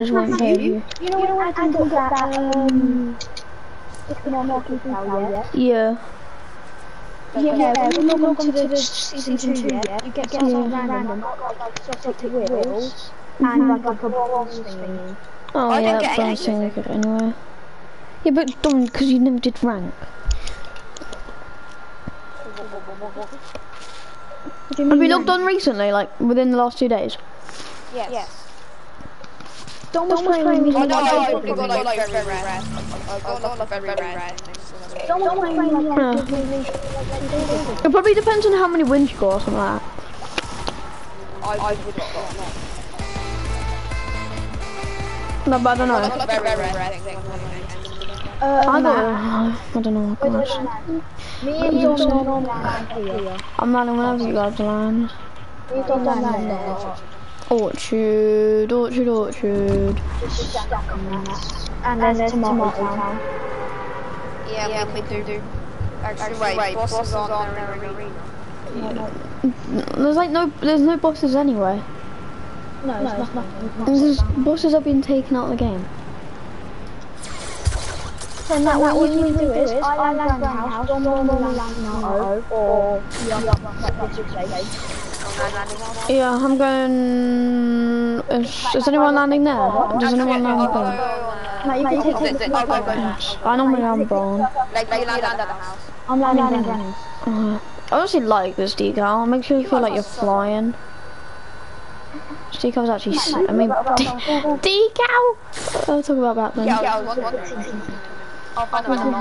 just won't hear you. You know, you know when I can put that, um, it's not more now yet? Yeah. Yeah, yeah, when you log on to the season 2 yet, you get something random, like, like, stuff to wheels, and like, like a bronze thingy. Oh I yeah, don't that bronze thing anything. I anyway. Yeah, but dumb because you never did rank. What do you Have you logged on recently, like within the last two days? Yes. yes. Don't was playing with Oh me no, like I this probably got before. like very rare. I got like very rare. Don't was playing like Yeah. this with me. It probably depends on how many wins you got or something like that. I would not. No, but I don't know. I got very rare thing. Uh, I Matt, got. I don't know. Gosh. Me and you don't know land here. I'm landing whenever you guys land. We don't land there. Orchard, orchard, orchard. And there's Tomato Town. Yeah, we do do. Actually, wait, bosses aren't there in arena. There's like no, there's no bosses anyway. No, it's not nothing. There's bosses have been taken out of the game. So now what you need to do is, I land Grand House, Don normally land Nato, or the other one that gives you place. Yeah, I'm going. Is, is anyone landing there? Does anyone land there? No, you can take That's it. it. I'll go go. I normally land Braun. Like, you land at the house. I'm landing Granny's. Uh, I honestly like this decal. It makes you feel like you're flying. This decal's actually. s- I mean, de- decal. I'll talk about that then. Yeah, I was one. I'll find one.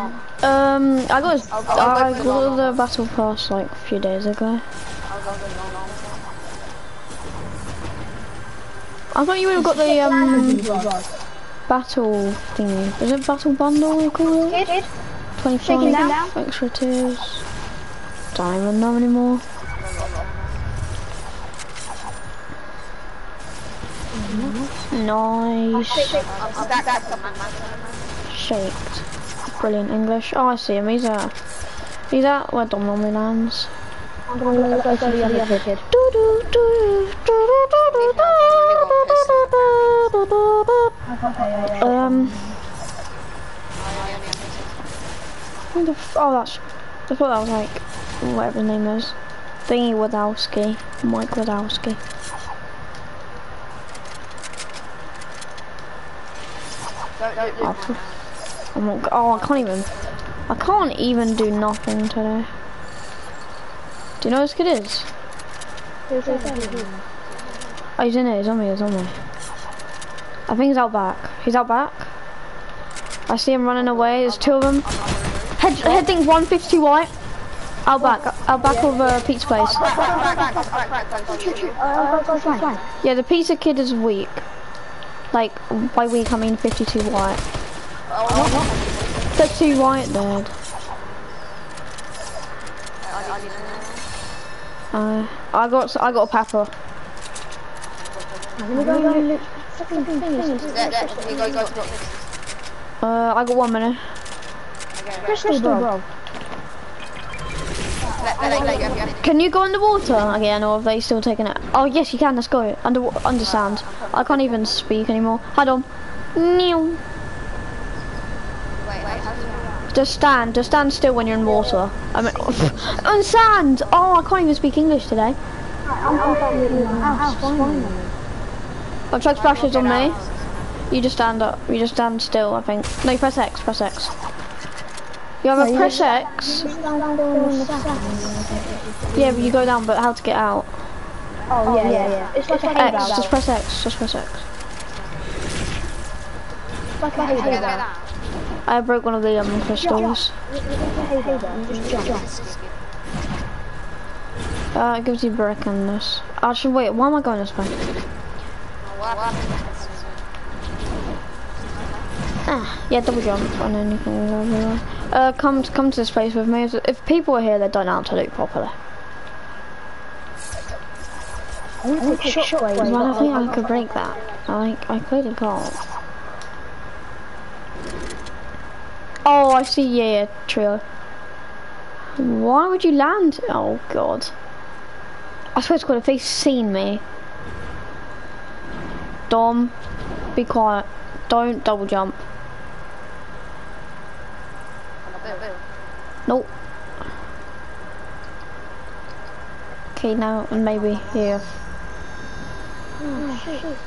Um, I got. A, I'll go I got the battle pass like a few days ago. I thought you would have got the um battle thingy. Is it battle bundle they call it? Kid, Twenty Shaking down. extra tiers. Don't even know anymore. Nice. Shaped. Brilliant English. Oh, I see him. He's at. He's at where Dom normally lands. I'm gonna go to the other kid. Um. Who the f- oh, that's. I thought that was like whatever his name is. Thingy Wadowski. Mike Wazowski. Oh, not, oh, I can't even. I can't even do nothing today. Do you know who this kid is? Oh, he's in it. He's on me. He's on me. I think he's out back. He's out back. I see him running away. There's two of them. Head, heading 150 white. Out back. Out back of uh, Pete's place. Yeah, the pizza kid is weak. Like, by weak I mean 52 white. There's two white dead. Uh, I got I got a pepper. Uh, I got one minute. Crystal, bro. Can you go underwater again, or have they still taken it? Oh yes, you can. Let's go. Under understand. I can't even speak anymore. Hold on. Meow. Just stand. Just stand still when you're in water. I mean, on sand. Oh, I can't even speak English today. I've tried splashes on me. You just stand up. You just stand still. I think. No, you press X. Press X. You have a press X. Yeah, but you go down. But how to get out? Oh, yeah, yeah, yeah. It's like a hay X. Just press X. Just press X. Like a hay bale. I broke one of the um crystals. It's like a hay bale. You just jump. Uh, it gives you brick and this. Actually, wait. Why am I going this way? Ah, yeah, double jump on anything. Uh, come to, come to this place with me. If, people are here, they don't know how to loot properly. I want to take shockwaves. Well, I think I could break that. I like, I clearly can't. Oh, I see. Yeah, yeah, trio. Why would you land? Oh God. I swear to God, if they seen me, Dom, be quiet. Don't double jump. Nope. Okay, now and maybe here. Oh.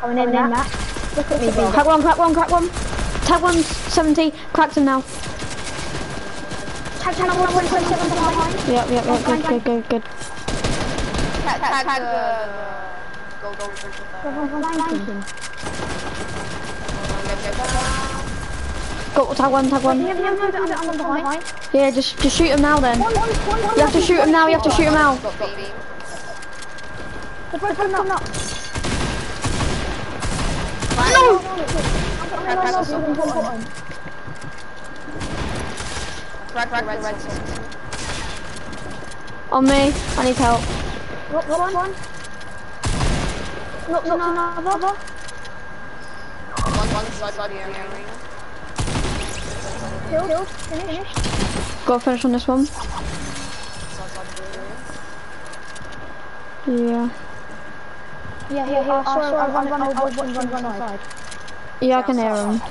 Coming in, in, Matt. Look at me. Crack one, crack one, crack one. Tag one, 70. Cracked him now. Tag, tag, one, one, twenty-seven behind. Yep, yep, yep. Good, good, good, good. Tag, tag, tag the... Go, go, go, go. Go, tag one, tag one. Yeah, just, just shoot him now then. You have to shoot him now, you have to shoot him now. No! Crack, crack, red, red. On me, I need help. What, what one? Not, not another. One, one side, side, yeah, yeah. Kill, kill, finish. Got to finish on this one. Side, side, yeah. Yeah. Yeah, yeah, yeah. I saw I run, run, I was watching run, run outside. Yeah, I can hear him.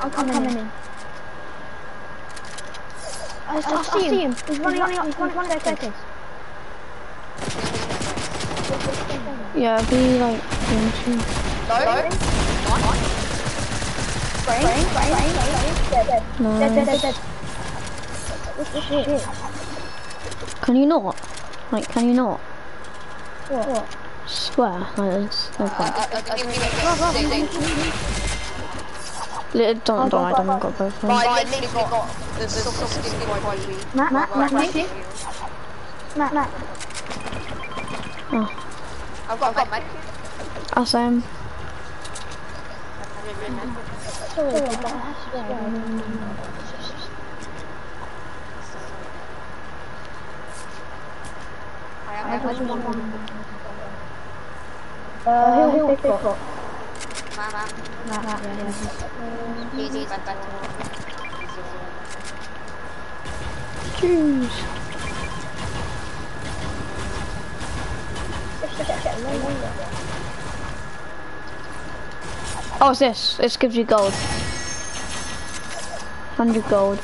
I'm coming in. I, I, see him. He's running running up, he's running up the staircase. Yeah, be like. Go. One, one. Brain, brain, brain, brain. Dead, No. dead, dead, dead, dead. Shit. Shit. Can you not? Like, can you not? What? What? Swear, like, there's no point. Uh, uh, give me a ding, ding. Li- Don't, don't, I don't got both of them. Right, I literally got the soft skin quite weak. Matt, Matt, Matt, Matt, Matt, Matt. Oh, I've got, got med. I say him. I have med. Uh, he'll, he'll pick up. Man, man. Matt, Matt, yeah. Easy, Choose. Oh, it's this. This gives you gold. 100 gold.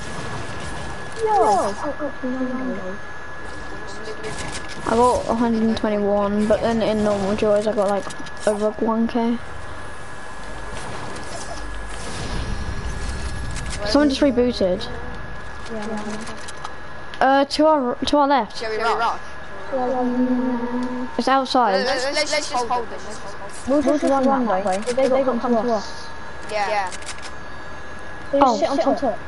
Yo! I got 121, but then in normal joys I got like over 1k. Someone just rebooted. Uh, to our to our left. Shall we rush? It's outside. Let's, let's, let's just hold this. Let's just hold this. We'll just run that way. They got to come to us. Yeah. yeah. So Oh. just sit on top.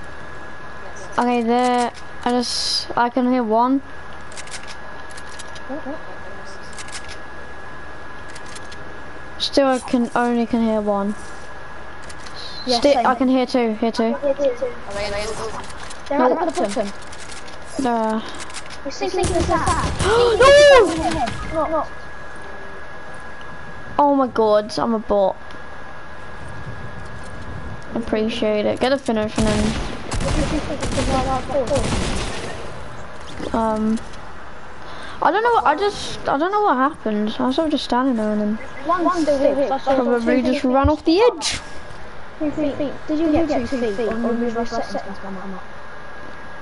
Okay, there. I just I can hear one. Still, I can only can hear one. Yeah, Still. I can hear two. Hear two. Are they, are they, They're at the bottom. There. We're sinking the sand. no! Look, look. Oh my god, I'm a bot. Appreciate it. Get a finish and then um. I don't know. What, I just I don't know what happened. I was sort of just standing there and then One still here. probably just ran off the edge. Two feet. Did you get two feet on the river settings come up?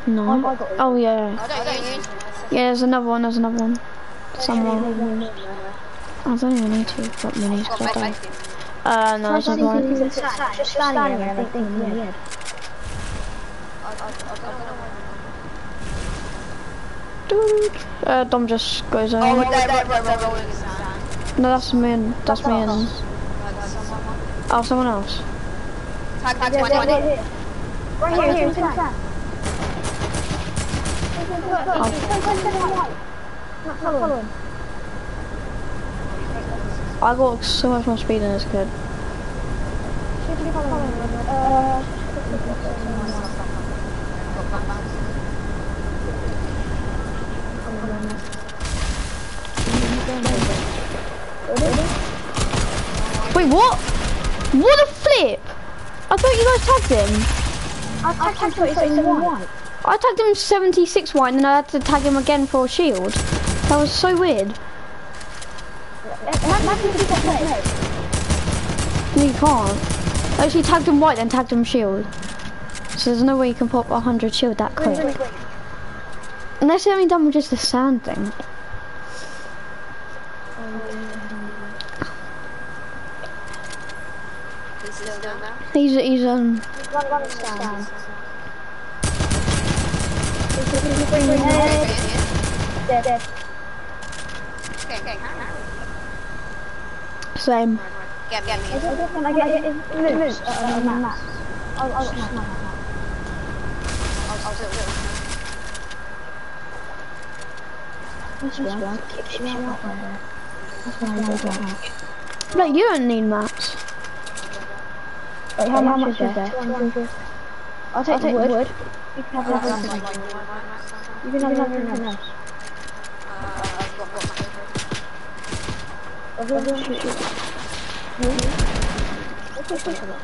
No. Got. Oh yeah. Yeah, there's another one. There's another one. Somewhere. I don't even need to minis. So I. Uh, no, there's no point. Just standing there. I. Dude. Uh, Dom just goes Oh, over. sand. No, that's me and that's me and oh, someone else. Tag, tag, Yeah, tag, right here. Right here, in sand. I got so much more speed than this kid. Wait, what? What a flip! I thought you guys tagged him. I tagged him so in white. I tagged him 76 white and then I had to tag him again for a shield. That was so weird. Imagine you. No, you can't. I actually tagged him white then tagged him shield. So there's no way you can pop 100 shield that quick. Unless it only done with just the sand thing. He's still down now. He's, he's um, One, one stand. Okay, Dead, dead. okay, okay. same. Get, get me. I get it? Loose. Uh, uh, Matt. I'll, I'll snap that. I'll, I'll still, still. This one. Keeps me out there. That's why I know that. No, you don't need maps. Wait, how, much is there? 200. I'll take, wood. wood. You can have like, one, You can have. Uh, I've got, got my favorite. Everyone shoot you. What's this one?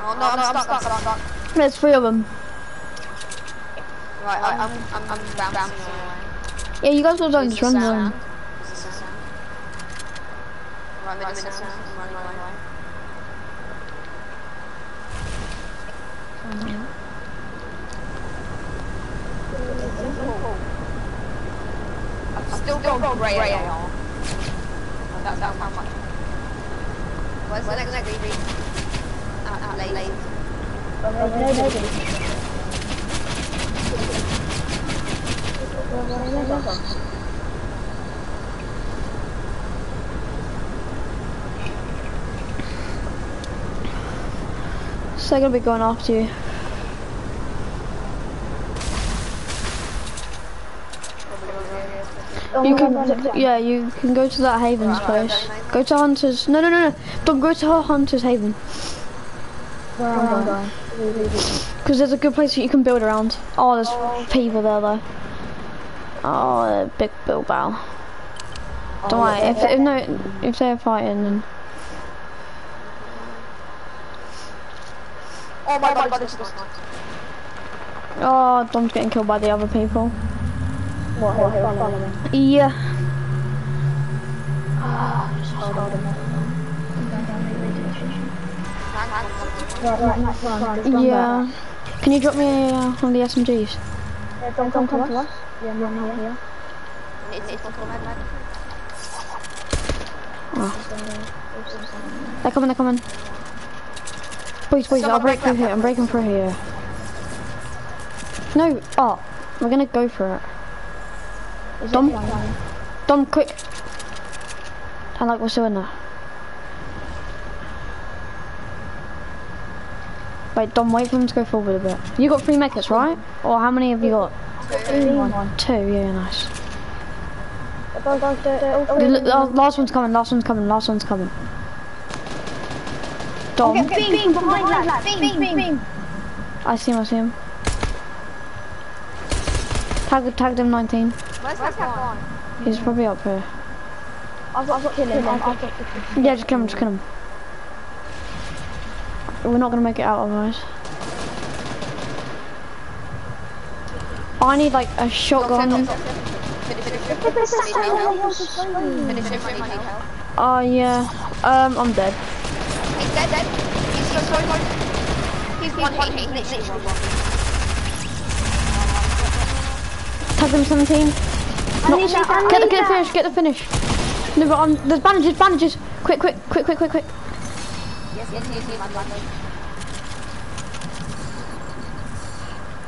Oh no, I'm I'm stuck, I'm stuck. There's three of them. Right, I, I'm, I'm, I'm bouncing away. Yeah, you guys all don't Use just run sound. them. The sound. Right, minute, minute, sound. I'm running away. Still got grey AR. That's how much. Where's the next green? Out, out late. So they're gonna be going after you. Oh you can, yeah, you can go to that Haven's place. Go to Hunter's. No, no, no, no. Don't go to Hunter's Haven. Where am I going? Because there's a good place that you can build around. Oh, there's people there though. Oh, big Bilbao. Oh, don't worry. If, if no, if they're fighting, then Oh my god, this is oh, Dom's getting killed by the other people. What? Yeah. Right, right. Yeah. Can you drop me uh, one of the SMGs? back. Don't come to us. Yeah, here. here. It's, it's mad. They're coming, they're coming. Boys, boys, I'll break through here. I'm breaking through here. No, oh, we're gonna go for it. Dom? Dom, quick. I like what's doing there. Wait, Dom, wait for him to go forward a bit. You got three mechas, right? Or how many have you got? One. Two, yeah, nice. Go, go, go, go. The, the oh, last one's coming, last one's coming, last one's coming. Dom, Beam, beam, behind that. Beam, beam, beam. I see him, I see him. Tag, tagged him 19. Where's that gone? He's probably up here. I've got to kill him. I've got to kill him. Yeah, just kill him, just kill him. We're not gonna make it out otherwise. I need like a shotgun. Finish. Oh yeah. Um, I'm dead. He's dead, dead. He's so, so close. He's one hit, he's literally one. Tag him 17. No, need that, I get the get the finish, get the finish. No, but um, there's bandages, bandages. Quick, quick, quick, quick, quick, quick. Yes, yes, yes, yes.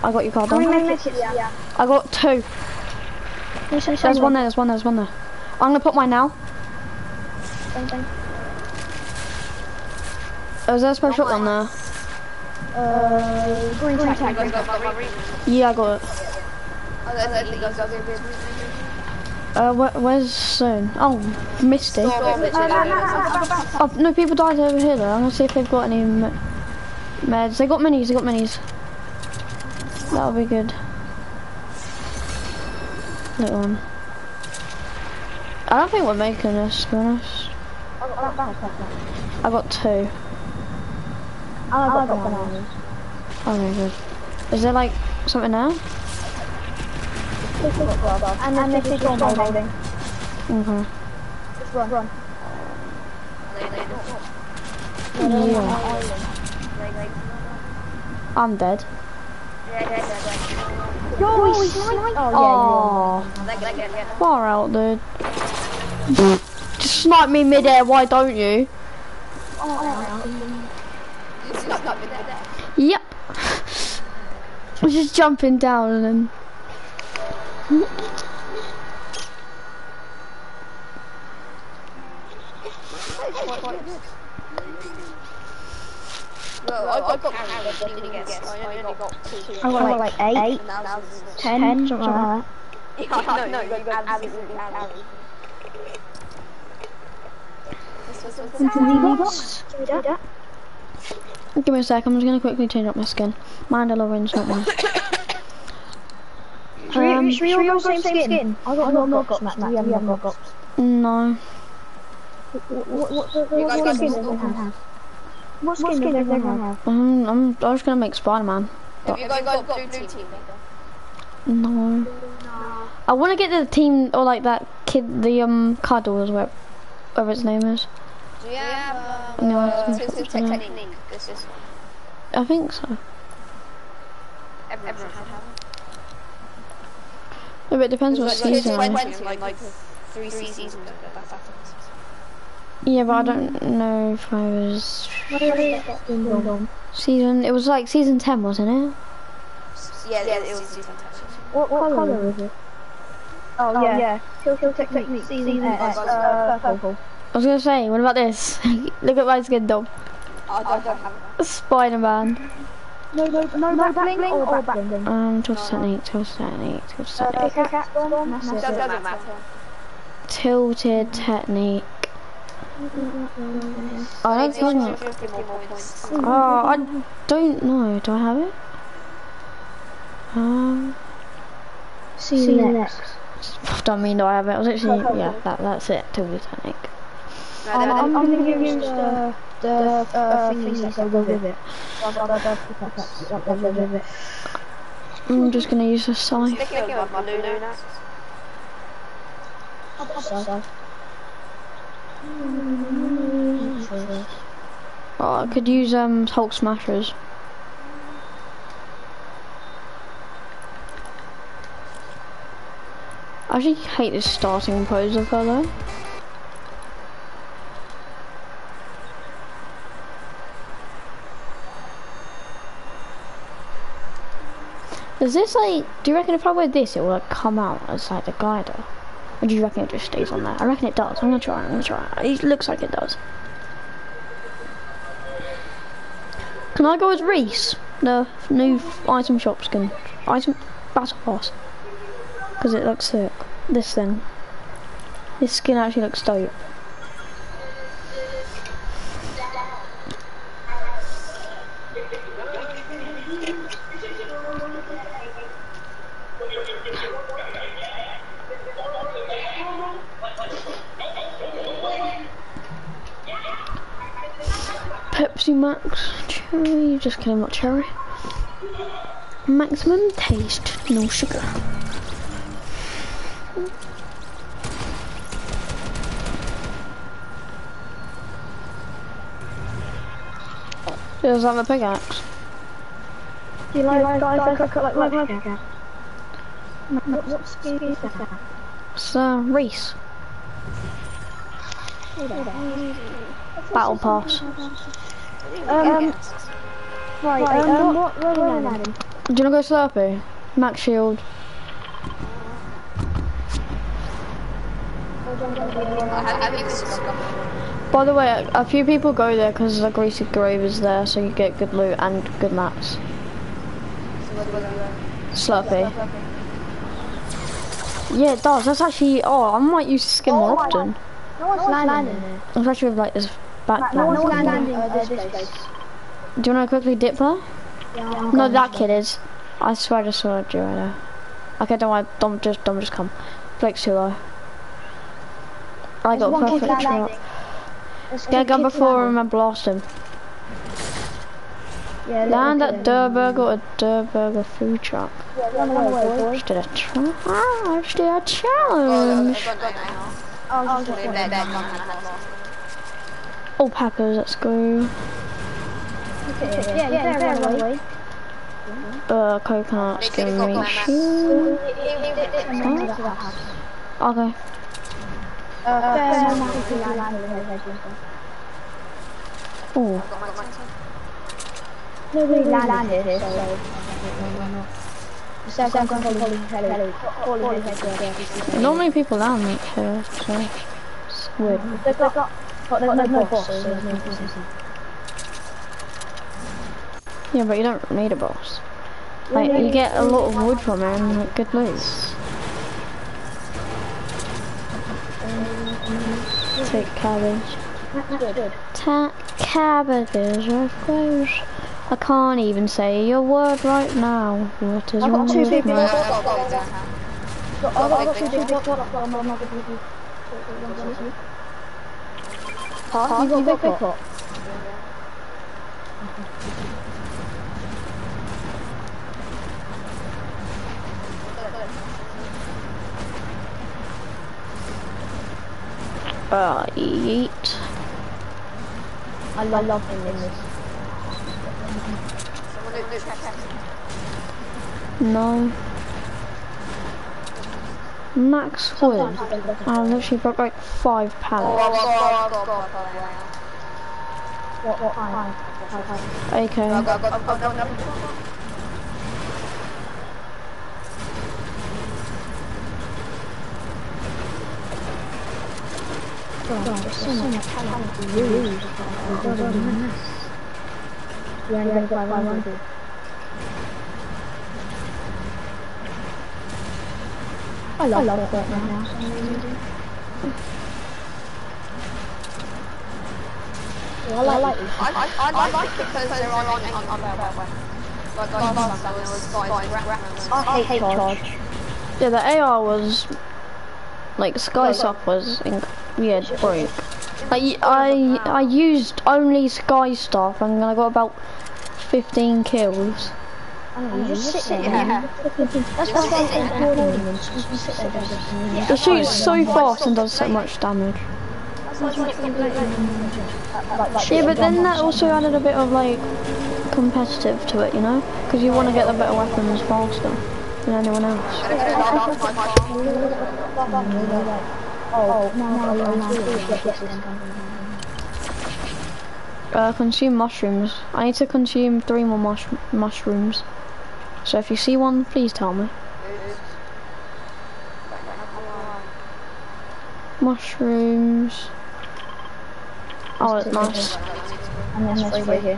I got your card How on. many messages? Yeah. I got two. There's one there, there's one there, there's one there. I'm gonna put mine now. Oh, is there a special shotgun there? Uh, green tag. Got, got. Yeah, I got it. Uh, where, where's Soon? Oh, Misty. Literally Oh, no, people died over here though. I'm gonna see if they've got any meds. They got minis, they got minis. That'll be good. Little one. I don't think we're making this, to be honest. I got two. I've got bananas. Okay, good. Is there like something there? And then this is one holding. Okay. Just run, run. Yeah. I'm dead. Yo, he's sniped. Oh, Oh, yeah. far out, dude. Just snipe me midair, why don't you? Yep. I'm just jumping down and then. Well, I got carried, I didn't guess. I only got two. I got like eight, that was ten, something like that. Yeah, know, you got absolutely carried. Give me a sec, I'm just gonna quickly change up my skin. Mind orange, not mine. Should we, Um, should we all go same skin? I got no knock Matt. Do you have no knock No. What, what, what, what, what skin does everyone have? What skin does everyone have? Um, I'm, I'm just gonna make Spider-Man. Have you guys got blue team? No. I wanna get the team, or like that kid, the um, Cuddles, whatever, whatever its name is. Do you have um, No, uh, it's- Citizen it's- Technique? This is I think so. everyone has it. Yeah, but it depends what Like, season. like, it is. 20, like, like three seasons ago. That's that's Yeah, but I don't know if I was Dum dum. season. It was like season ten, wasn't it? Yeah, yeah, it was season 10. What, what colour is it? Oh, yeah. yeah. Kill Kill Tech Technique, season X, uh, purple. I was gonna say, what about this? Look at my skin, dog. Oh, I don't have it. Spider-Man. No, no, no, no back bling or back bling? Um, tilted technique, tilted technique, tilted Uh, technique. pickaxe bomb, that's Doesn't it. doesn't matter. Tilted technique. I don't It's only think. 50 more points. Oh, I don't know. Do I have it? Um, Season X. I don't mean do I have it. I was actually yeah. That that's it. Tilted technique. No, I'm, no, I'm, no. I'm gonna use the, the uh, thingies that go with it. That go with it. I'm just gonna use the scythe. Stick with my balloon Oh, I could use um Hulk smashers. I actually hate this starting pose of her though. Is this like, do you reckon if I wear this it will like come out as like the glider? Or do you reckon it just stays on there? I reckon it does. I'm gonna try, I'm gonna try. It looks like it does. Can I go as Reese? The new item shop skin. Item battle pass. Because it looks sick. This thing. This skin actually looks dope. Pepsi Max cherry, just kidding, not cherry. Maximum taste, no sugar. Is that my pickaxe? Do you like guys that cut like my pickaxe? What, what skin is that? It's uh, Reese. Battle pass. Um, right, um, what, what, Do you wanna go Slurpee? Max shield. I have you subscribed. By the way, a, few people go there because the greasy grave is there, so you get good loot and good mats. Slurpee. Yeah, it does. That's actually. Oh, I might use the skin more often. No one's landing. Especially with like this back. No one's landing uh, this place. Do you wanna quickly dip there? Yeah, No, that kid is. I swear I just saw you right there. Okay, don't worry. Don't just don't just come. Flex too low. I got one kid perfect shot. landing. There's Get a gun kid before landing. him and blast him. Yeah, Land look at Durr Burger or Durr Burger food truck. Yeah, run away, boy. Just did a challenge. I just did a Oh, challenge. they've got AR. Oh, They're just dead, gun had lost. All peppers, let's go. Yeah, yeah, yeah, run away. Uh, coconut They skin could've got meat. my shoe. Huh? Okay. Uh, fair enough if you land in the head. Ooh. Got my gun. Nobody landed here, so... So I'm going to call him Kelly. Call him head. Normally people land like here, so it's weird. They've got... But there's no boss, so there's no boss. Yeah, but you don't need a boss. Like, you get a lot of wood from it and like, good loot. Take cabbage. That's good. Ta cabbages, of course. I can't even say your word right now. What is I've got wrong two with people. me? I've got bombs in hand. I've got two big bots. I've got another big bot. Huh? You got big bot? Uh, yeet. I love, love him in this. Someone loot this chest. No. Max wood. I literally broke like five pallets. What, what kind? Okay. God, there's so much talent to use. It doesn't mess. You only get I love, I love that now. Well, I like these. I, I, I like it because they're on, on, on. Like, last time there was guys. I hate charge. Yeah, the AR was like Sky Soft was yeah broke. Like I used only Sky Stuff and I got about 15 kills. I know, you just sit there. Yeah. That's why I say recording them. Just sit there. just- It shoots so fast and does so much damage. Like, like, Yeah, but then that also added a bit of like competitive to it, you know, because you want to get the better weapons faster than anyone else. Oh, no, no, no. Uh, consume mushrooms. I need to consume three more mush mushrooms. So if you see one, please tell me. Mushrooms. Oh, it's nice. And then there's three here.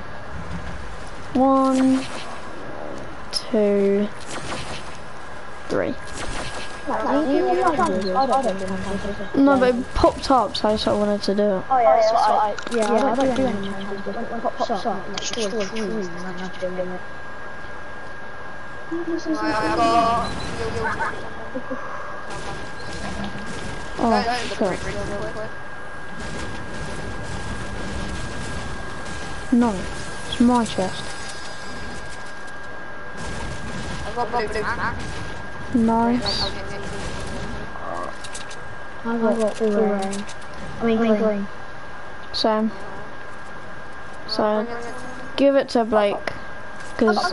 One, two, three. No, but it popped up, so I sort of wanted to do it. Oh yeah, that's what I, yeah, I don't do any challenges, when it pops up, it destroys trees, and I'm not doing it. Oh, shit. No, it's my chest. I've got blue blue pack. Nice. I got orange. I mean green. Same. So, give it to Blake, because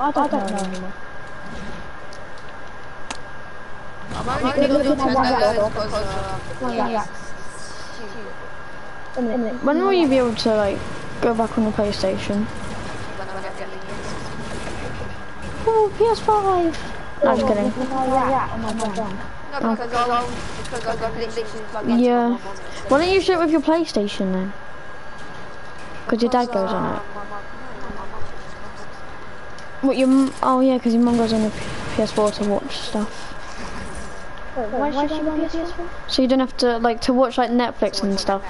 I don't know anymore. I'm only going to turn because Yeah. A minute, a minute. When will you be able to, like, go back on the PlayStation? when I get Oh, PS5! No, I'm just kidding. No, because I'll, because I'll literally plug into Yeah. Why don't you share with your PlayStation then? Because your dad goes on it. What your m- oh yeah, because your mum goes on the PS4 to watch stuff. Why, why should you want PS4? So you don't have to like to watch like Netflix and stuff.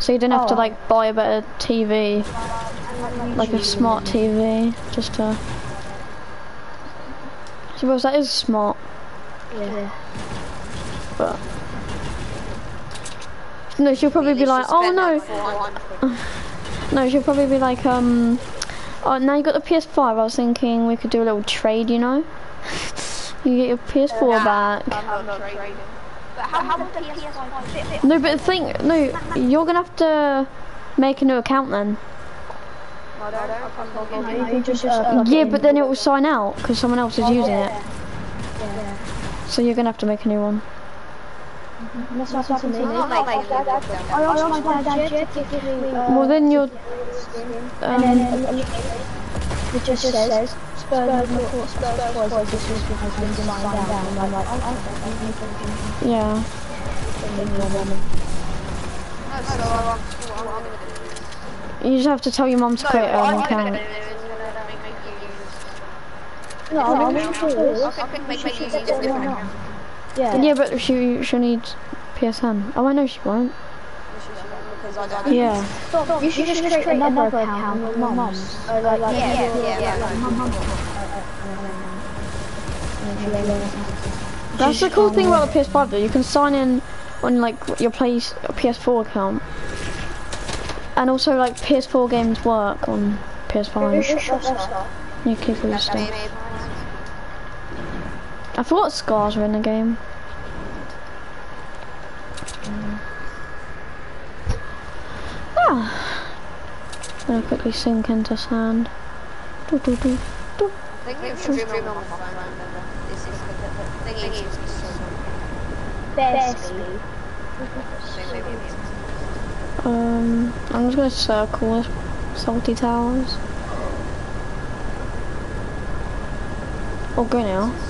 So you don't have to Oh. like buy a better TV, like a smart TV, just to. I suppose that is smart, Yeah. but. No, she'll probably be like, oh no, no, she'll probably be like, um, oh now you got the PS5. I was thinking we could do a little trade, you know. you get your PS4 back. I'm not trading. But how, how would the PS5 fit? No, but the thing, no, you're gonna have to make a new account then. I don't know. I can't log in. No, just, uh, Yeah, but then it will sign out because someone else is using it. Yeah. So you're gonna have to make a new one. And That's what happened to me. I'm not making a. I asked my dad Jed to give me, uh, Well, then you're. and then Um, it just says Spurs report Spurs boys this week has been signed down. And I'm like, oh, yeah. No, so, um, what I'm gonna do. You just have to tell your mum to No, create what an I'm gonna do is gonna make make you use. No, I'm I not can sure. make make you use a different account. Yeah. Yeah, but she she needs PSN. Oh, I know she won't. Because I don't. Yeah. Stop, you should just create another account on your mum's. Uh, like, like, Yeah, your- yeah, yeah, like, yeah. mum, mum. That's the cool thing about the PS5 though. You can sign in on like your place PS4 account, and also like PS4 games work on PS5. You keep all your stuff. I forgot scars were in the game. Ah. Gonna quickly sink into sand. Do, do, do, do. Um, I'm just gonna circle salty towers. Oh, go now.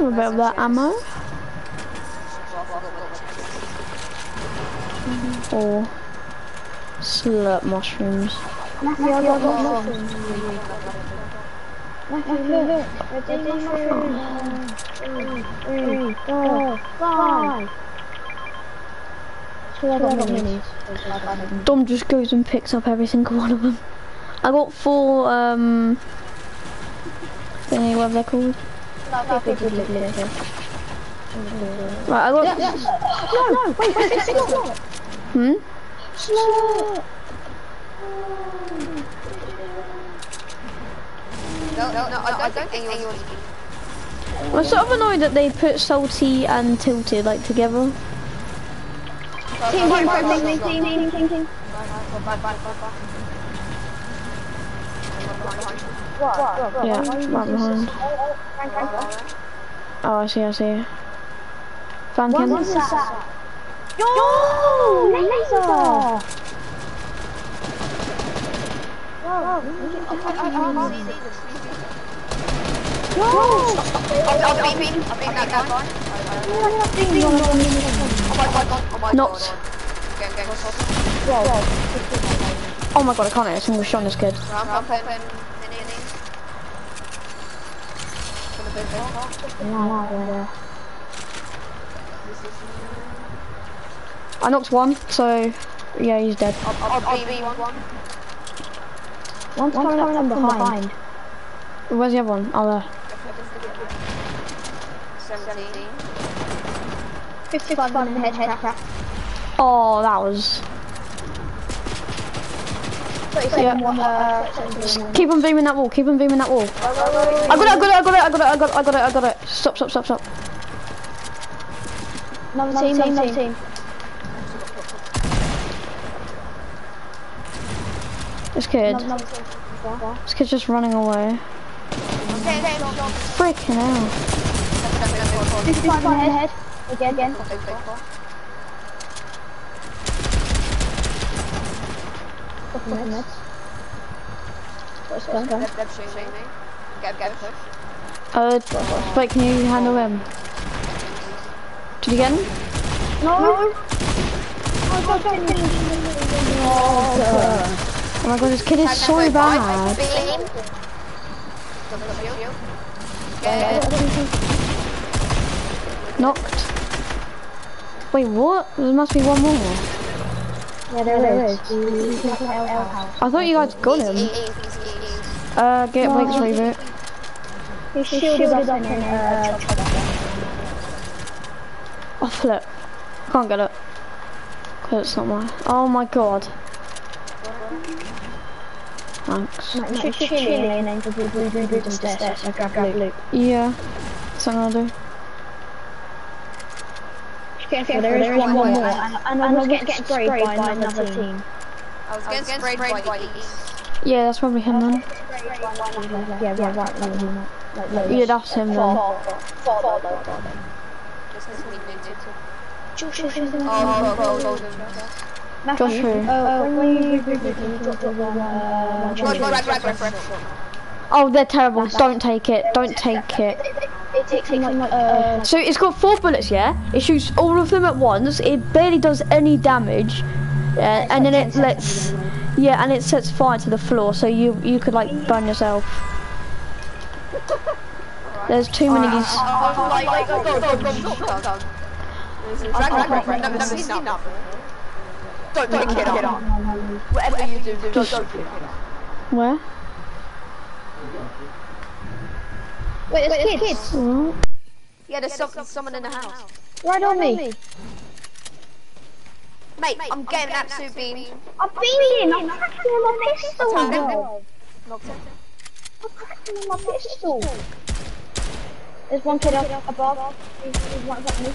Of that ammo. Or slurp mushrooms. Matthew, I mushrooms. Matthew, look. Ready, mushrooms. Three, four, five. So I got minis. Dom just goes and picks up every single one of them. I got four, um, thingy, whatever they're called. Right, I got, No, no, wait, wait, it's not. hmm? Slow. No, no, no, I don't think anyone's I'm sort of annoyed that they put salty and tilted, like, together. Team, team, team, team, team, team, team. Yeah, right behind. Oh, I see, I see. Flanking. What's that? Yo! Laser! Yo! Knocked. Oh wait, wait, wait. Not. Okay, okay. Oh my god, I can't hit a single shot on this kid. I knocked one, so yeah, he's dead. One's coming up from behind. Where's the other one? Oh, there. 55 on the head, head crack. Oh, that was. 37 Yeah. uh, Keep on beaming that wall. Keep on beaming that wall. I got it. I got it. I got it. I got it. I got it. I got it. I got it. Stop. Stop. Stop. Stop. Another team, another team. This kid. This kid's just running away. Freaking hell. 55 on the head. Again, again. Couple minutes. What's going on? Uh, Spike, can you handle him? Did you get him? No! Oh my god, this kid is so bad. Double shield. Yeah. Knocked. Wait, what? There must be one more. Yeah, there is. He's like an L house. I thought you guys got him. Uh, get Blake's reboot. He's shielded up then uh, Oh, flip. Can't get it. Cause it's not mine. Oh my god. Thanks. like, just chilling and then just reboot and stairs and grab loot. Yeah. Something I'll do. Careful, there is one more, and, and I was getting sprayed by another team. I was getting sprayed by these. Yeah, that's probably him then. Yeah, yeah, right, right, like, like, Yeah, that's him then. Just as we did. Josh is in the Oh, oh, oh, oh, Josh who? Oh, when you the one. Oh, they're terrible. Don't take it. Don't take it. It takes like, uh, So it's got four bullets, yeah? It shoots all of them at once. It barely does any damage. Yeah, and then it lets... Yeah, and it sets fire to the floor, so you you could like burn yourself. There's too many... s- Oh, like, like, go, go, go, go, go, go, go. Drag, drag, drag, drag. No, no, he's enough. Don't pick it up. Whatever you do, do don't pick it up. Where? Wait, there's kids. What? Yeah, there's some, someone in the house. Right on me. Mate, I'm getting an absolute beam. I'm beating him. I'm cracking him my pistol. Attack him. bro. Knocked him. I'm cracking my pistol. There's one kid up above. There's, there's one up me.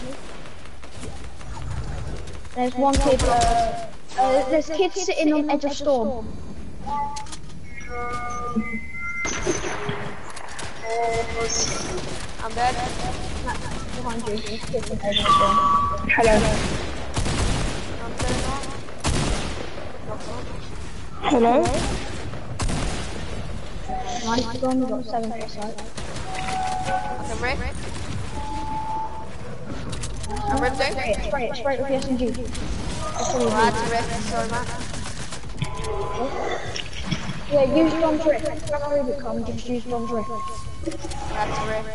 There's one kid. Uh, uh, there's kids sitting on edge of storm. I'm dead. Behind you. There's kids on edge of storm. Hello. I'm dead. Knocked him. Hello? Nice one. We've got seven plus sight. I can. I ripped him. Spray it. Spray it. Spray it with the SMG. That's really I had to rip. Sorry, man. Yeah, use Dom's rift. Grab a Rubicon, just use Dom's rift. I had rip.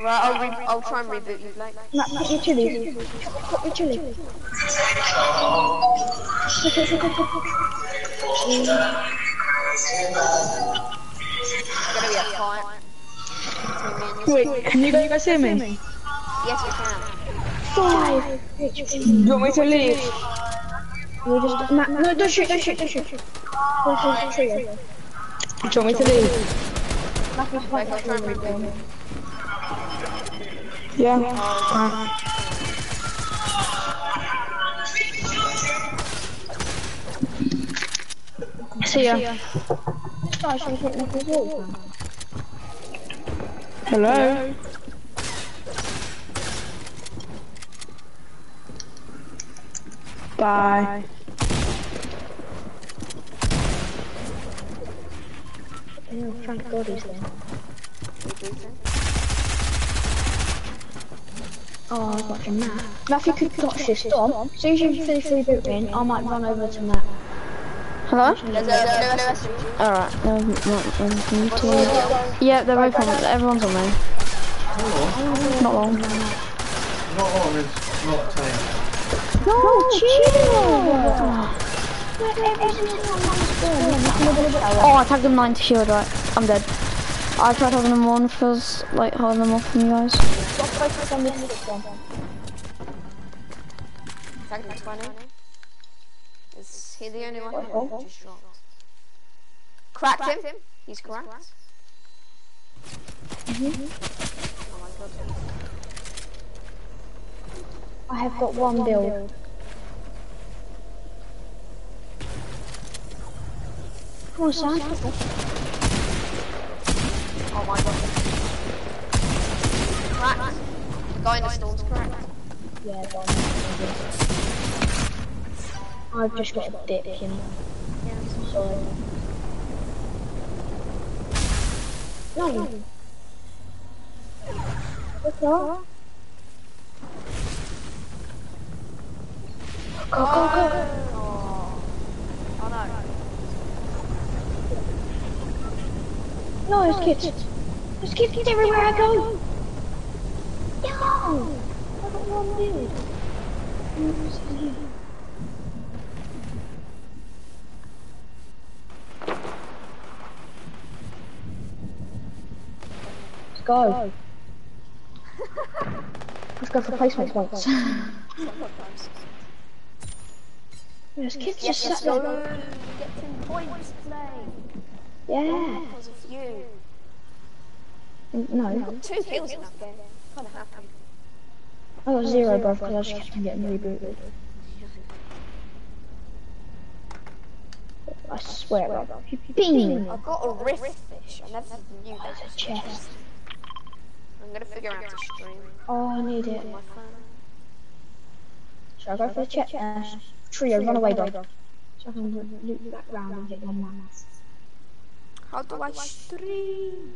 Right, I'll, re I'll try and reboot you, Blake. Matt, put your chili. Put your chili. It's gonna be a fight. Between me and Wait, can you guys hear me? Yes, we can. Five. Do you want me to leave? You just Matt, no, don't shoot, don't shoot, don't shoot. Don't shoot the tree. Do you want me to leave? Matt, just Blake, fight I'll try and reboot you. Yeah. See ya. Hitting the wall. Hello. Bye. Yeah, thank God he's there. Oh, I got from Matt. Matt, if you could dodge this, Dom, as soon as you finish rebooting, I might run over to Matt. Hello? There's a blue SMG. Alright. Not, me too. Yeah, they're both on. Everyone's on there. Not long. Not long, it's not time. No, chill! Oh, I tagged them 90 shield, right. I'm dead. I tried holding them on for s- like holding them off from you guys. Second 20. Is he the only one who just shot? Cracked him. He's cracked. Oh my god. I have got one build. On, son. Oh my god. Cracked. The guy in the storm's cracked. Yeah. I've just got a dip, you know. Sorry. No. What's that? Go, go, go. Oh. Oh no. No, there's kids. There's kids everywhere I go. Yo! I got one dude. Let's go. Let's go for placement points. There's kids just sat there. You get 10 points today. Yeah. Because of you. No, Two kills in that game. Happy. I got zero, bro, because I just kept on getting rebooted. I swear, bro. Bing! I got a rift fish. I never knew that was a Chest. I'm gonna figure out how to stream Oh, I need it. on my phone. Should I go for the chest? Uh, trio, run away, bro. So I can loot back round and get one more. How do I stream?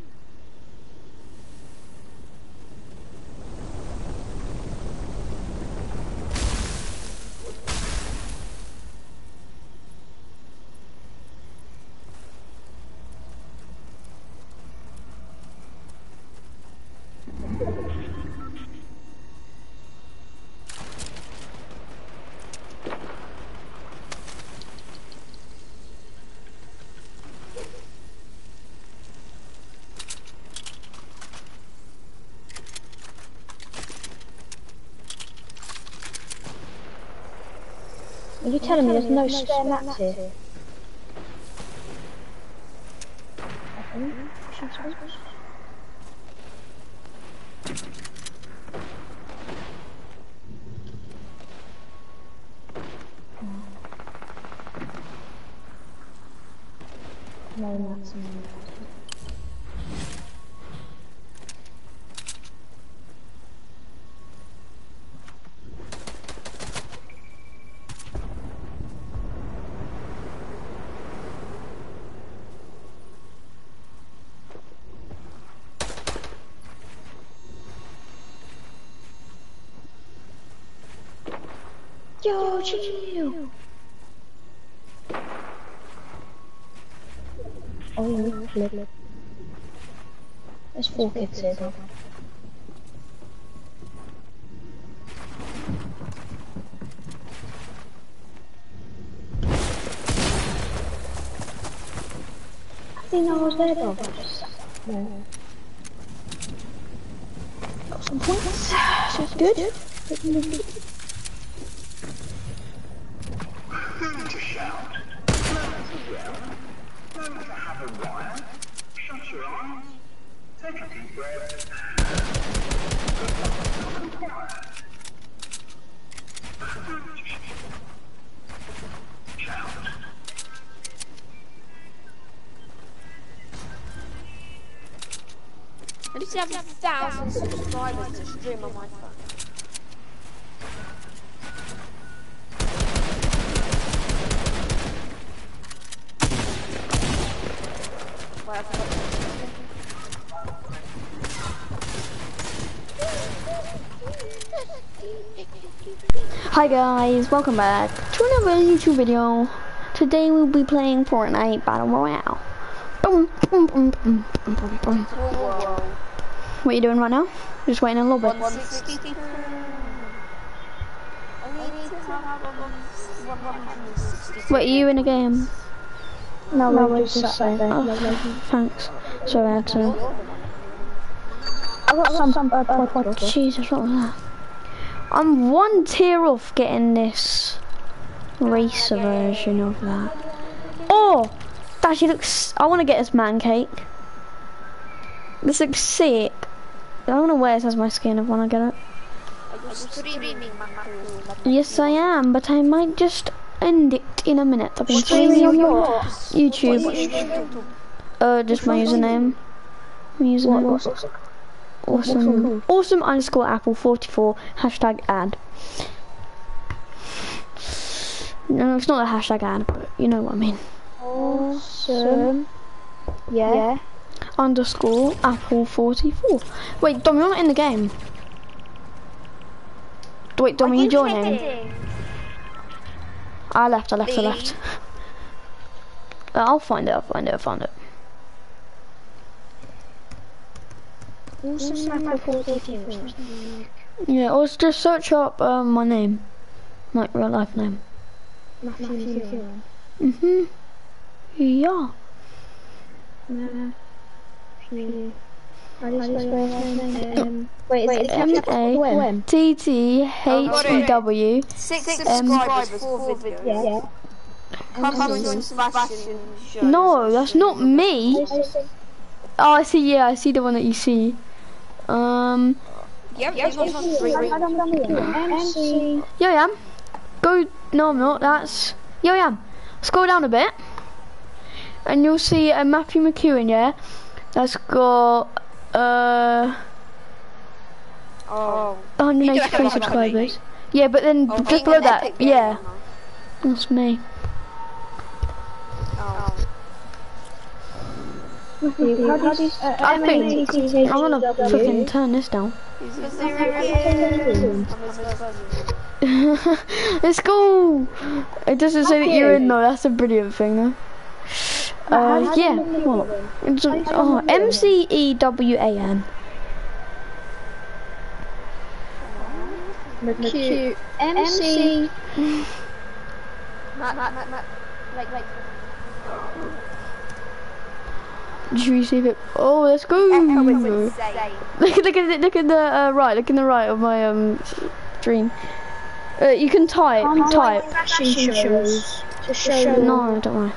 Telling me there's no spare mats here? No Yo, chill. Oh, flip. There's four kids here. didn't know I was there, bro. I just sat there. Got some points. That's good. I to have a thousand subscribers to stream on my phone. Guys, welcome back to another YouTube video. Today we'll be playing Fortnite Battle Royale. Boom, boom, boom, boom, boom, boom, boom. What are you doing right now? Just waiting a little bit. 162. I need to have a 162. Wait, are you in a game? No, no, we're just sat there. Oh, thanks. Sorry, accident. I got some, some uh, pod, pod. Jesus, what was that? I'm one tier off getting this racer version of that. Oh, that actually looks. I want to get this Mancake. This looks sick. I want to wear this as my skin if I get it. Are you streaming, Marco? Yes, I am, but I might just end it in a minute. I've been Streaming on what? YouTube. Uh, just my username. My username. What's it? Awesome. Awesome underscore apple 44 hashtag ad. No, it's not a hashtag ad, but you know what I mean. Awesome. Yeah. underscore apple 44. Wait, Dom, you're not in the game. Wait, Dom, are you joining? I left, I left, I left. I'll find it, I'll find it, I'll find it. Yeah, or just search up um, my name. My real life name. Mm-hmm. Yeah. Wait, is it M A T T H E W. Six Um, subscribers, four videos. Yeah. Come and join Sebastian. No, that's not me. Oh, I see. Yeah, I see the one that you see. Um, Yep, yep, yep, yep, three. MC. yeah, I am. Go. No, I'm not. That's. Yeah, I am. Scroll down a bit, and you'll see a Matthew McEwan. Yeah, that's got uh Oh. 183 subscribers. Yeah, but then Oh, just below that, yeah, that's me. Oh. I think I'm gonna fucking turn this down. it's cool. It doesn't say that you're in though. That's a brilliant thing though. Uh, yeah. What? It's a, oh, M C E W A N. Q. MC. Matt, Matt, Matt, Matt. Like, like. You receive it? Oh, let's go. Look at look at the, look at the uh, right. Look in the right of my um stream. Uh, you can type type. Fashion shows. To show No, don't worry.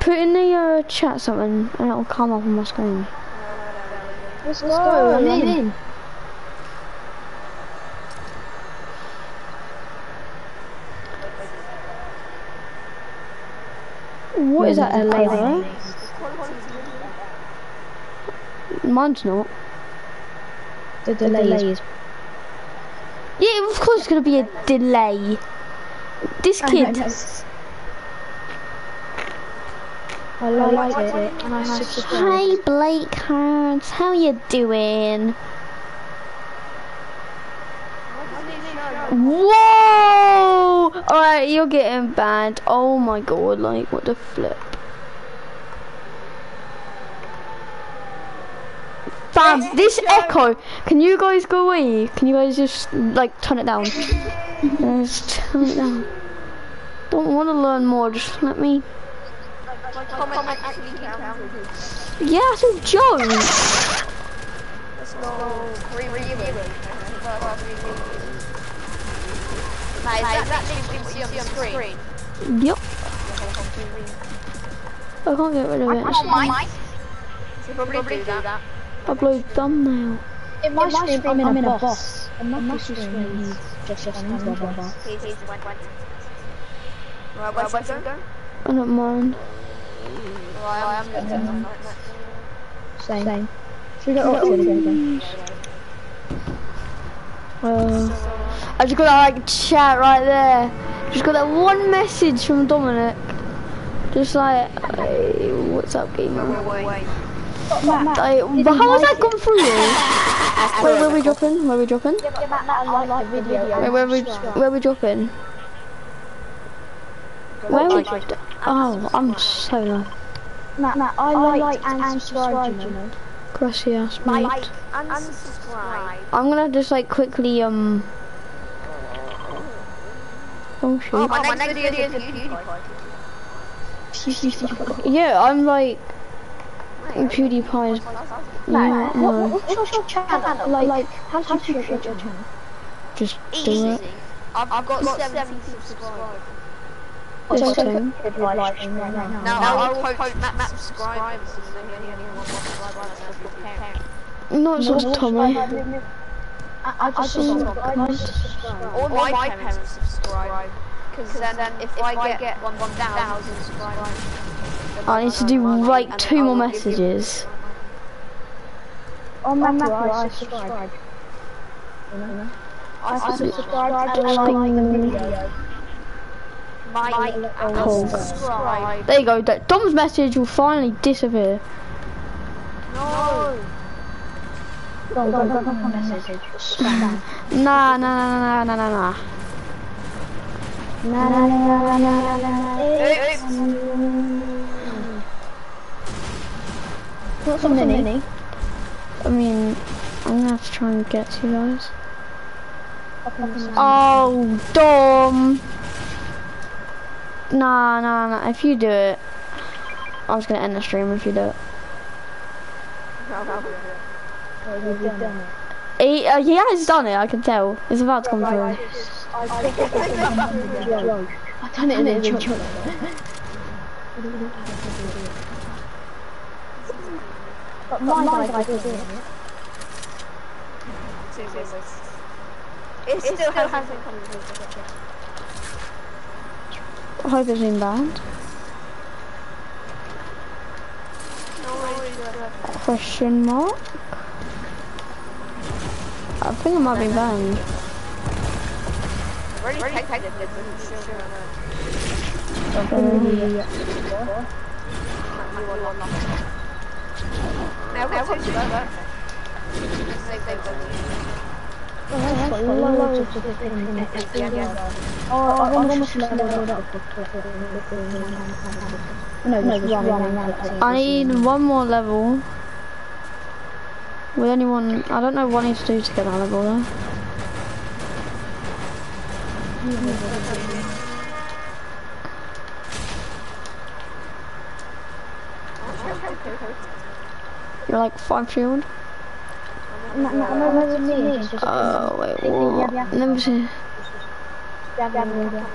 Put in the uh, chat something and it'll come up on my screen. Let's go. I'm in. What is that? A laser? Mine's not. The delay is. Yeah, of course it's gonna be a delay. This kid. I liked it. And I. Hi Blake Cards, how you doing? Whoa! Alright, you're getting banned. Oh my god, like what the flip. Fam, this echo. Can you guys go away? Can you guys just like turn it down? Just turn it down. Don't want to learn more. Just let me. Comment actually counted. Yeah, all Joe. Let's go. Re-review it. Nah, is that what you see on the screen? Yep. I can't get rid of it. So probably do that. Upload thumbnail. In my stream, I'm in a boss. In my stream, he's just just into a boss. He's, he's went, went. Right, where's where's it go? I don't mind. Right, I'm going to Same. Same. Should we go up to it again? Uh, I just got that like chat right there. Just got that one message from Dominic. Just like, hey, what's up, gamer? Wait, wait. Like, but how has that gone through you? Wait, where are we dropping? Where are we dropping? I like the video. Wait, where are we, where are we dropping? Where are we? Oh, I'm so low. Matt, Matt, I liked and subscribed, you know. Gracias, mate. Like and subscribe. I'm gonna just like quickly, um... Oh shoot. Oh, my next video is a PewDiePie. Yeah, I'm like PewDiePie's. Yeah, What, no, what's your channel? Like, like how do you create your channel? just do it. I've, I've got 70 subscribers. Just So, do. so, so, live stream right now. Now, I will post Matt, Matt subscribers. and then he only wants one subscriber, and that's your parent. Not just Tommy. I, I just subscribe. I just. All my, parents subscribe. Because then, if, I get 1,000 subscribers, then I need to do money, like two more will give you- messages. On Macro, I subscribe. I I subscribe. subscribe and I like the video. Like Cool. subscribe. There you go. that- Dom's message will finally disappear. No, Go, go, go, go, go, message. Spam. Nah, nah, nah, nah, nah, nah, nah. Na na na na na na na. Oops. What's a mini? I mean, I'm gonna have to try and get to you guys. Oh, Dom! Nah, nah, nah. If you do it, I was gonna end the stream if you do it. He, uh, he has done it, I can tell. It's about to come through. I've done it in a joke. But my guy did it. It still hasn't come I hope it's been banned. Question mark? I think it might be banned. Already typed it, but it's still Now we'll talk about that. Oh, I'm almost leveled up. No, no, I need one more level. With anyone, I don't know what I need to do to get that level though. You're like five shield. No, no, no, no, it's me. Oh wait, what? Let me see. grab that over.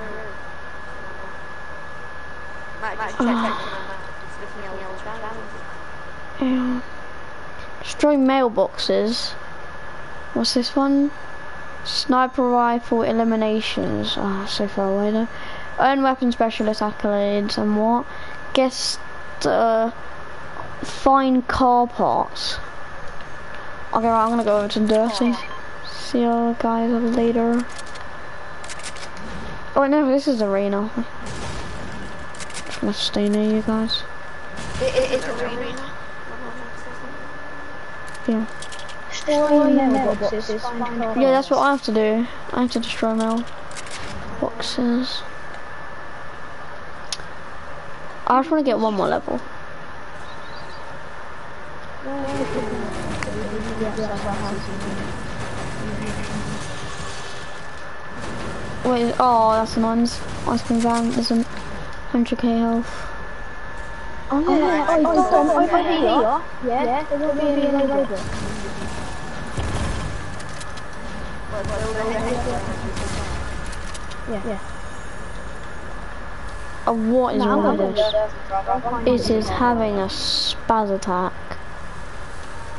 Might, might check section on that. It's looking at all the challenges. Yeah. Destroy mailboxes. What's this one? Sniper rifle eliminations. Ah, so far away though. Earn weapon specialist accolades and what? Guess uh, find car parts. Okay, right, I'm gonna go over to Dirty. See you guys later. Oh no, this is arena. Just gonna stay near you guys. It, it, it's a arena. Yeah. Destroy mailboxes. Yeah, that's what I have to do. I have to destroy mail boxes. I just want to get one more level. Wait, oh, that's an one's ice cream van isn't 100k health. Oh yeah, oh, yeah. oh, oh, Dom, over here. Yeah, yeah. there will be a robot. Yeah, yeah. Oh, what is No, wrong with this? It is having a spaz attack.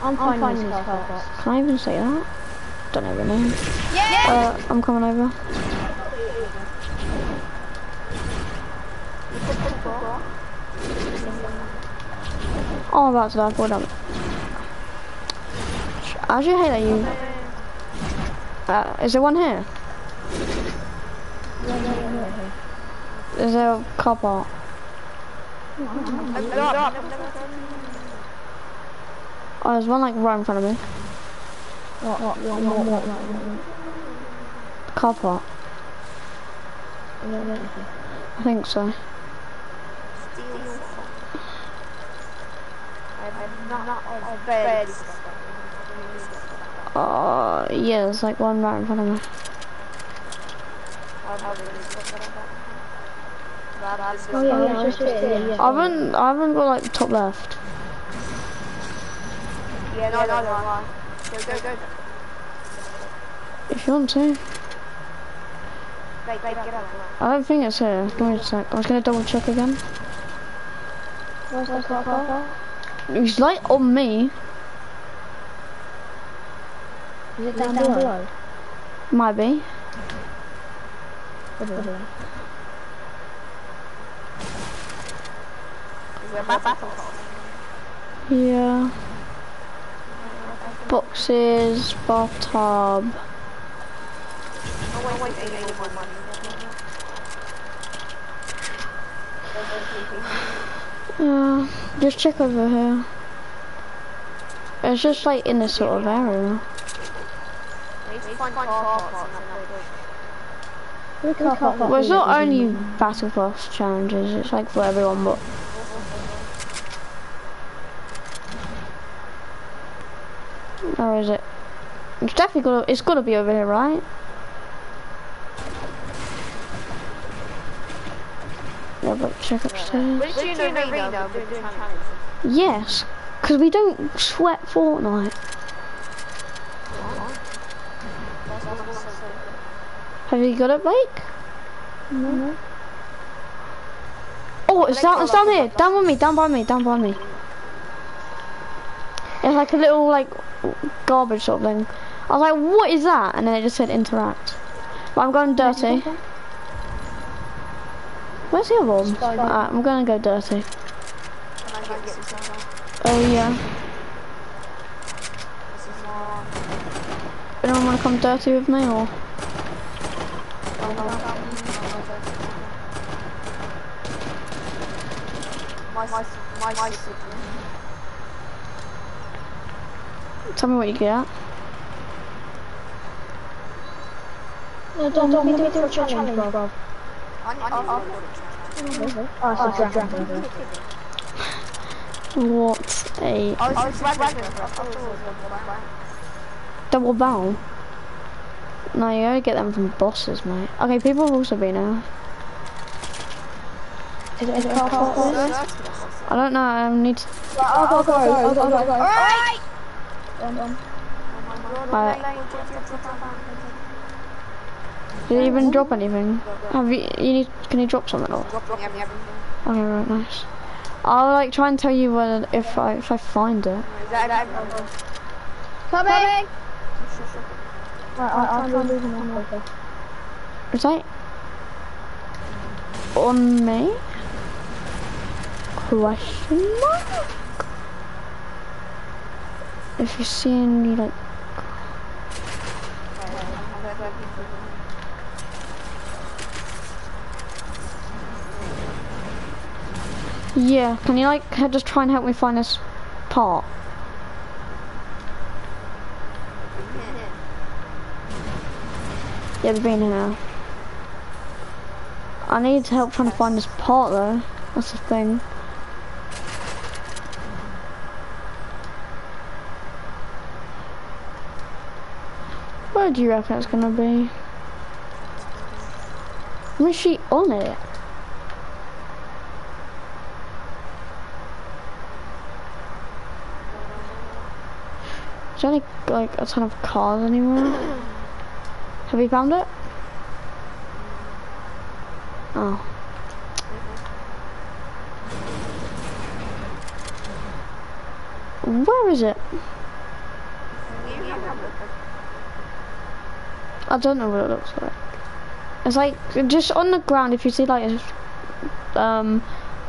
I'm finding these car parts. Can I even say that? Don't even know. Uh, I'm coming over. Oh, I'm about to die. Well done. I actually hate that you. Uh, is there one here? Is There's a car park? Oh, there's one like right in front of me. What, what, what, what, what, what, Car park. I think so. Uh, yeah, there's like one right in front of me. Oh yeah, yeah, just here, yeah, yeah. I haven't, I haven't got like top left. Yeah, no, no, no. Go, go, go. If you want to. Wait, wait, get up. I don't think it's here. Give me a sec. I was gonna double check again. Where's the car? He's like on me. Is it down below? Might be. Probably. We're back battle hall. Yeah. Boxes, bathtub. Oh, money. Uh, just check over here. It's just like in this sort of area. We need to find car parks and that building. Well, it's not only Battle Pass challenges, it's like for everyone, but... Or is it? It's definitely gotta, it's gotta be over here, right? Yeah, but check upstairs. We're doing arena, we're doing challenges. Yes, because we don't sweat Fortnite. Have you got it, Blake? No. Oh, it's down, it's down here. Down by me, down by me, down by me. It's like a little, like, garbage sort of thing. I was like, what is that? And then it just said interact. But I'm going dirty. Where's the other one? Alright, I'm gonna go dirty. Can I get some sound? Oh yeah. This is one. Anyone wanna come dirty with me or? My, my, my, my Tell me what you get. No, don't, don't, don't, do a challenge, bro. I, I, I, Oh, it's a dragon. What a I was just wagging. I thought it was a wag. double barrel. No, you gotta get them from bosses, mate. Okay, people have also been out. Is it a car park? I don't know, I need to... I'll go, go, I'll go, go, go. Alright! Um, um, Alright. Did you even drop anything? Have you, you need, can you drop something or? Dropping everything. Okay, right, nice. I'll like try and tell you whether, if I, if I find it. Is that? Coming! Right, I'll try and leave him on over. Is that on me? Question mark? If you see any like Yeah, can you like just try and help me find this part? Yeah, they've been here. I need help trying to find this part though. That's the thing. Do you reckon it's gonna be? Was she on it? Is there any, like, a ton of cars anywhere? Have you found it? Oh. Where is it? I don't know what it looks like. It's like, just on the ground, if you see like, it's, um,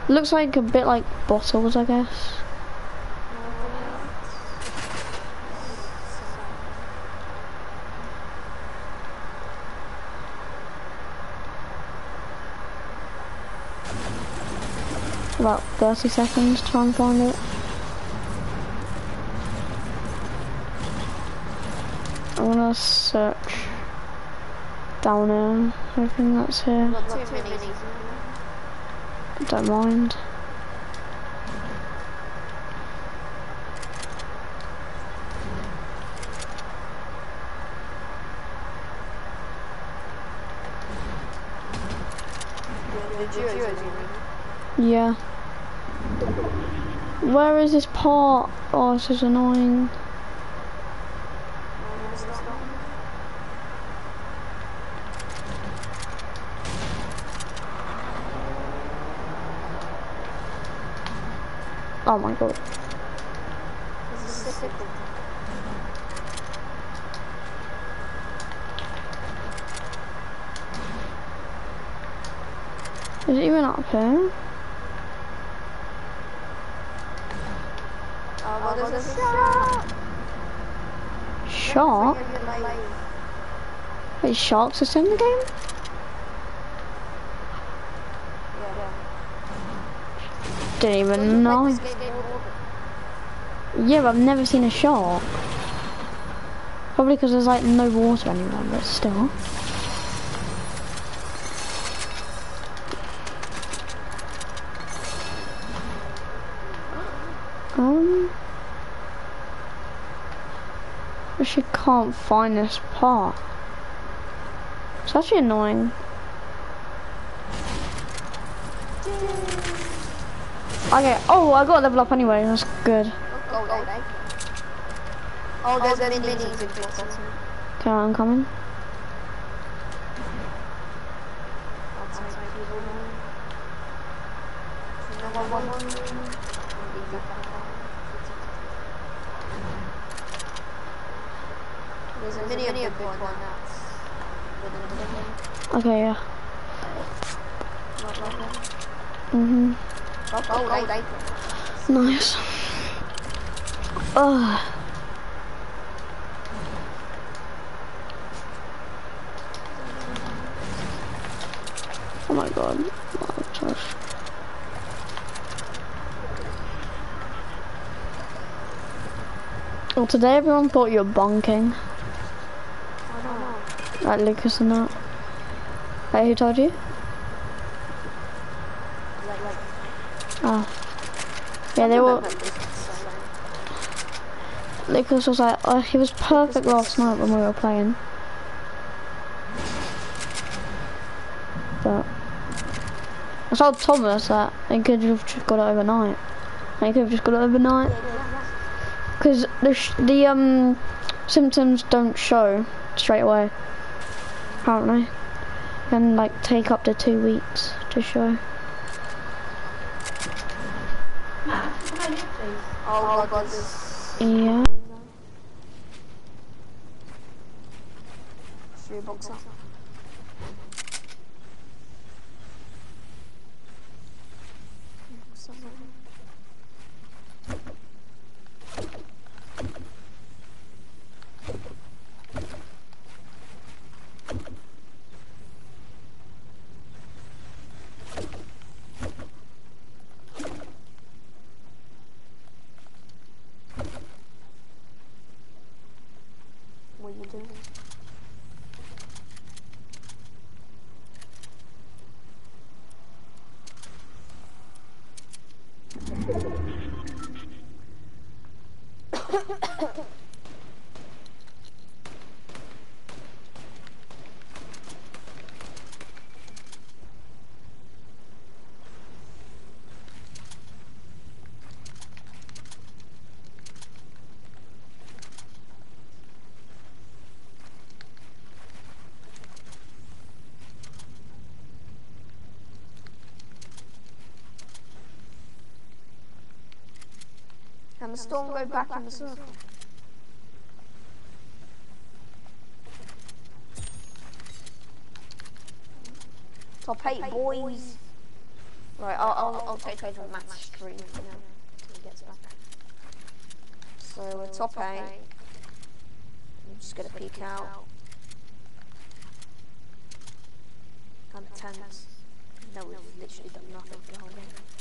looks like a bit like bottles, I guess. About 30 seconds to try and find it. I'm gonna search down here. Everything that's here. Got two minis. Don't mind. The duos, you mean? Yeah. Where is this part? Oh, this is annoying. Oh my god. Is it even up here? Oh, well, there's a shark. Shark? Wait, sharks are still in the game? yeah Didn't even know. Yeah, but I've never seen a shark. Probably because there's like no water anywhere, but still. Um, I actually can't find this part. It's actually annoying. Okay, oh, I got a level up anyway, that's good. Oh, Gold egg. Oh, there's oh, many minis in bottom. Okay, I'm coming. I'll take people now. Number one. There's a mini of the one that's within a building. Okay, yeah. Not like that. Mhm. Oh, gold egg. Nice. Ugh. Oh my god. Oh, gosh. Well, today everyone thought you were bonking. Like Lucas and that. Like, who told you? Oh. Yeah, they were. Lucas was like, oh, he was perfect last night when we were playing. But I told Thomas that he could have just got it overnight. He could have just got it overnight. Because the the um symptoms don't show straight away. Apparently, and like take up to two weeks to show. Oh. Yeah. Shoe boxer. What are you doing? Can the storm go back in the circle? Top eight, boys. Right, I'll, I'll, I'll take over Matt's stream now he gets back. So we're top eight. I'm just gonna peek out. I'm tense. No, we've literally done nothing whole game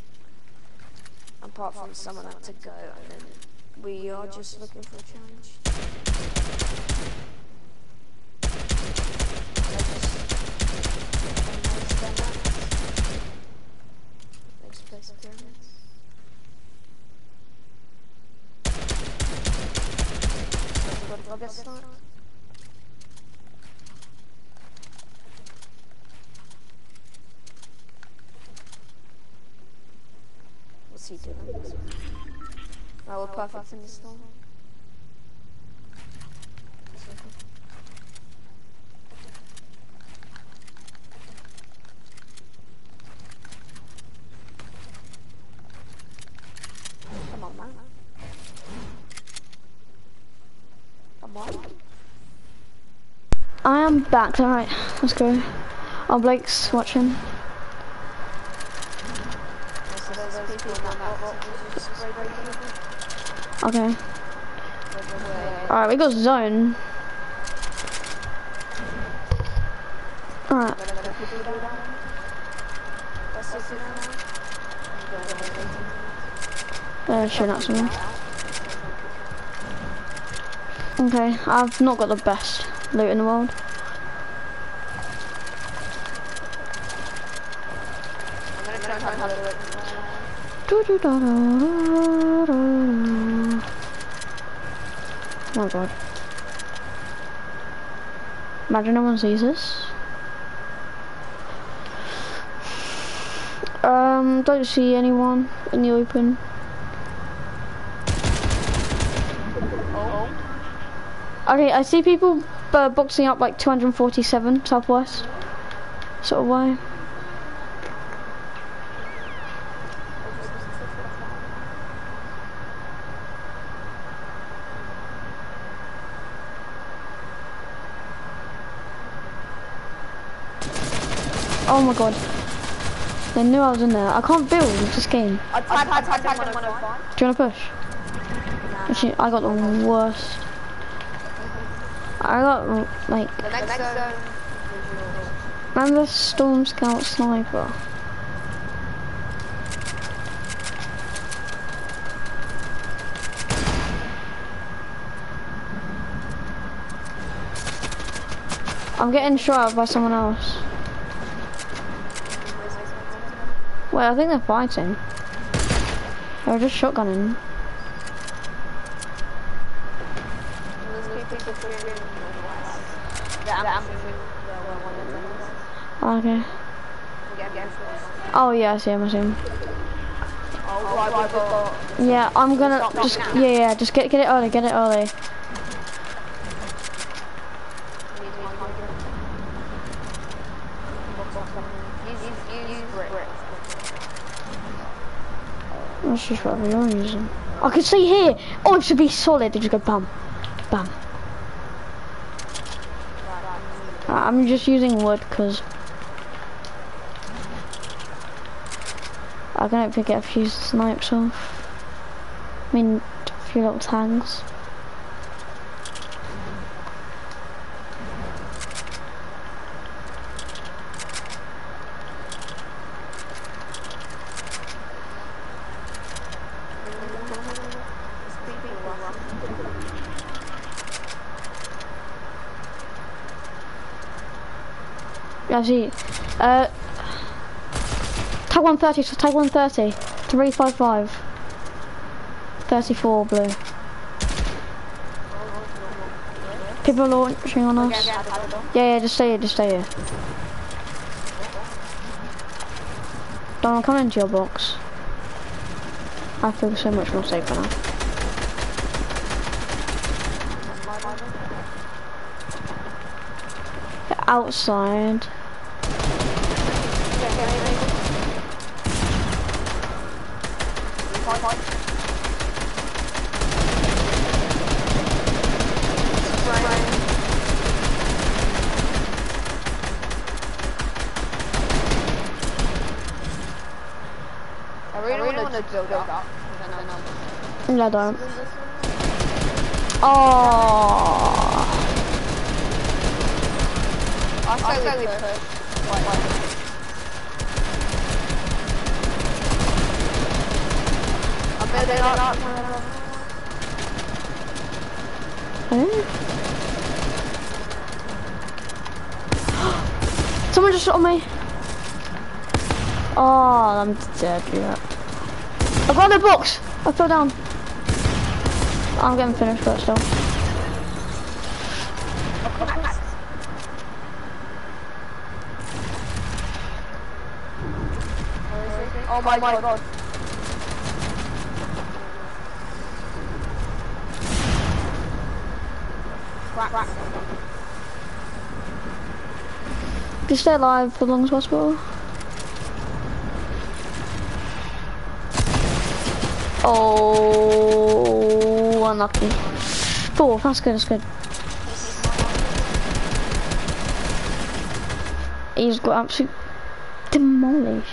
apart from someone that to go, and then we are just looking for a challenge. Let's place pyramids. So we've got What's he doing? Oh, perfect in this storm. Come on, man. Come on. I am back. Alright, let's go. Oh, Blake's watching. So there's people in that box and just spray people. Okay. Alright, we got zone. Alright. Uh, shooting at someone. Okay, I've not got the best loot in the world. I'm gonna try and have a look. Do do do do do do. Oh my god. Imagine no one sees this. Um, don't see anyone in the open. Okay, I see people uh, boxing up like 247 southwest, sort of way. Oh my god. They knew I was in there. I can't build with this game. I tagged, I tagged, I tagged 105. Do you want to push? Actually, I got the worst. I got like The next zone. Remember Storm Scout Sniper? I'm getting shot by someone else. Wait, I think they're fighting. They were just shotgunning. Okay. Oh yeah, I see him, I see him. Yeah, I'm gonna just yeah yeah just get get it early, get it early. That's just what you're using. I can see here. Oh, it should be solid. Did you go bam, bam? I'm just using wood because I hopefully get a few snipes off. I mean, a few little tags. Yeah, I see. Uh, tag 130, so tag 130. 355. 34 blue. People launching on us. Yeah, yeah, just stay here, just stay here. Don't come into your box. I feel so much more safer now. Outside. I really want to build up. No, I don't. Oh. I'll say we push. I'm building up. Eh? Someone just shot me. Oh, I'm dead. Yeah. I got the box. I fell down. I'm getting finished, but still. Oh my god. Crack. Just stay alive for as long as possible. Unlucky. Four, that's good, that's good. He's got absolute demolished.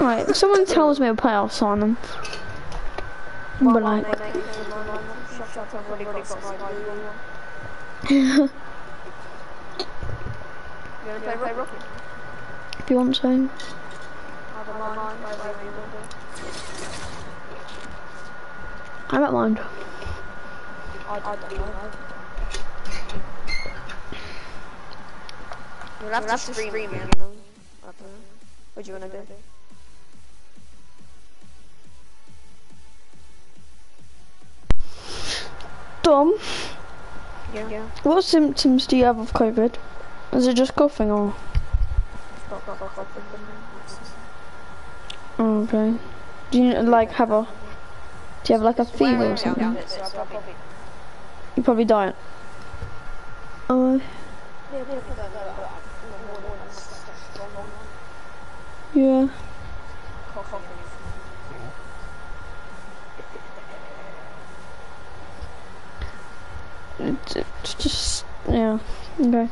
Right, someone tells me to play, I'll sign them. But like, if you want to. I don't mind. I, I don't know. You'll have, to stream, it, man. I don't know. What do you wanna do? Dom, Yeah. Yeah. what symptoms do you have of COVID? Is it just coughing or? Stop, stop, stop, stop. Oh, okay. Do you like have a? Do you have like a fever or something? yeah, so I'll probably- You probably don't. Oh, yeah. It's, it's just yeah. Okay.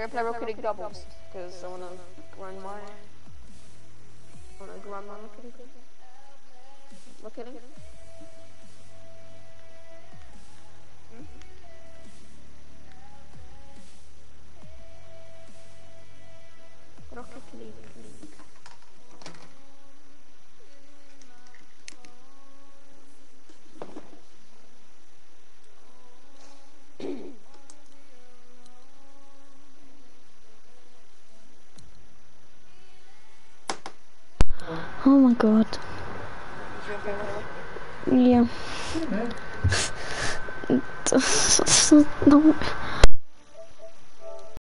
Should I play Rocket doubles? Because I wanna run my. I wanna run my. Rocket Oh my god. Yeah. no.